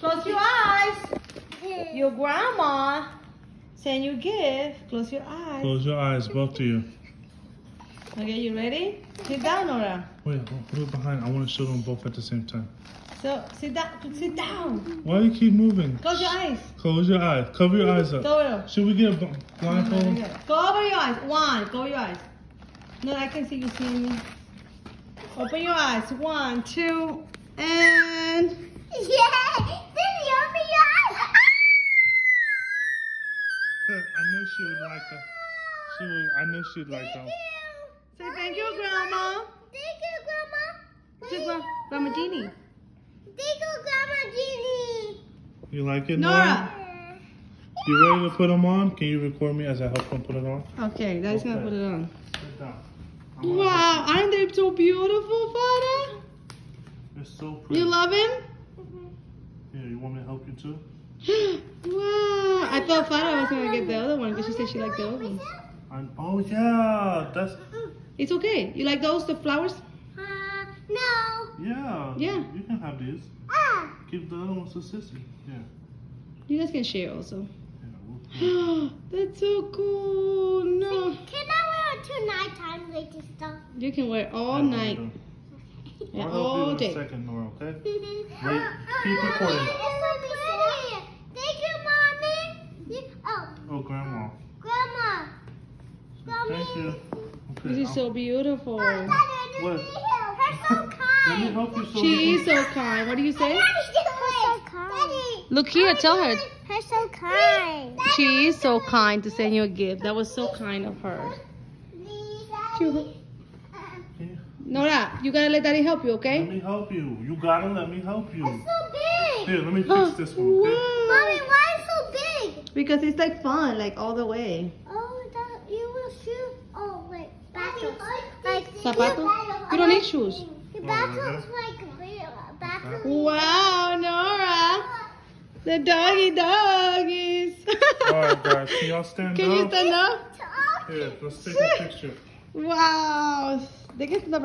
Close your eyes. Your grandma send you gift. Close your eyes. Close your eyes, both of you. Okay, you ready? Sit down, Nora. Oh, Wait, put it behind. I want to show them both at the same time. So sit down. Sit down. Why do you keep moving? Close your eyes. Close your eyes. Cover your eyes up. Go. Should we get a blindfold? Go over your eyes. One. Go over your eyes. No, I can see you seeing me. Open your eyes. One, two, and. Yeah! Cindy, open your eyes! I knew she would like them. She would. I knew she'd like them. Say thank you, Grandma. Thank you, Grandma. Just Gra- Grandma Jeannie. Thank you, Grandma Jeannie. You like it, Nora? Nora. You ready to put them on? Can you record me as I help them put it on? Okay, Daddy's gonna put it on. Sit down. I'm gonna- Wow, aren't they so beautiful, Father? They're so pretty. You love him? Yeah. you want me to help you too? wow. I thought Farah was gonna get the other one because she said she liked the other ones. I'm, oh yeah, that's It's okay. You like those, the flowers? Uh, no. yeah. Yeah. You can have these. Ah. Keep the other ones to Sissy. Yeah. You guys can share also. yeah we'll- That's so cool. No. Can I wear it to nighttime later stuff? You can wear it all Yeah, night. we'll. Yeah, I'll help you all day. second, Nora. Okay. Wait, keep recording. It's so pretty. Thank you, mommy. You, oh, Oh, Grandma. grandma. Mommy. Thank you. Okay. This is I'll- so beautiful. Daddy, What? Her so kind. Let me help you so She you is so kind. What do you say? Her so kind. Look here, tell her. Her so kind. She is so kind to send you a gift. That was so kind of her. can- Nora, you gotta let daddy help you, okay? Let me help you. You gotta let me help you. It's so big. Here, let me fix this one. Okay. Mommy, why is it so big? Because it's like fun, like all the way. Oh, that, you will shoot. Oh, wait. Battles. Like, Zapato? You don't need shoes. The Oh, battles uh-huh. like real. Battles. Uh-huh. Wow, Nora. The doggy doggies. All right, guys. Can y'all stand Can you stand up? Here, let's take a picture. Wow. They can stand up